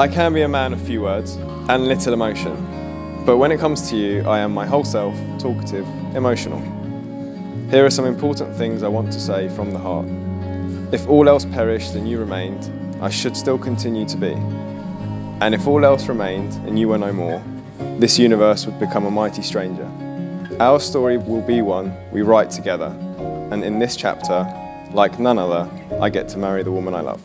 I can be a man of few words and little emotion, but when it comes to you, I am my whole self, talkative, emotional. Here are some important things I want to say from the heart. If all else perished and you remained, I should still continue to be. And if all else remained and you were no more, this universe would become a mighty stranger. Our story will be one we write together, and in this chapter, like none other, I get to marry the woman I love.